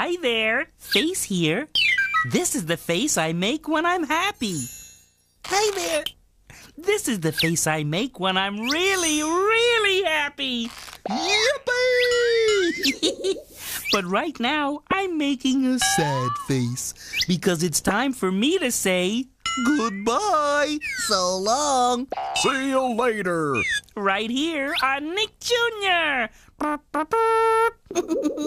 Hi there, face here. This is the face I make when I'm happy. Hi there. This is the face I make when I'm really, really happy. Yippee! But right now, I'm making a sad face because it's time for me to say Goodbye. So long. See you later. right here on Nick Jr.